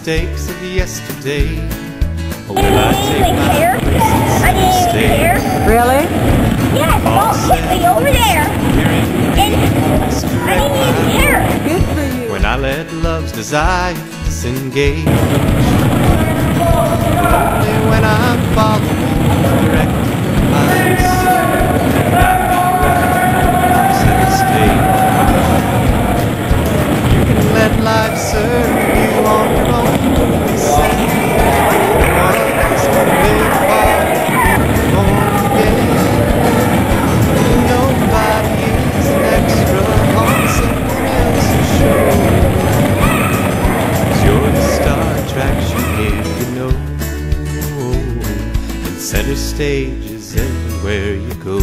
mistakes of yesterday? Will I take my? I didn't care. Really? Yeah, don't hit me over there. And I didn't even care. Good for you. When I let love's desire disengage. Only when I'm following the direction of the. You can let life serve. Center stage is everywhere you go.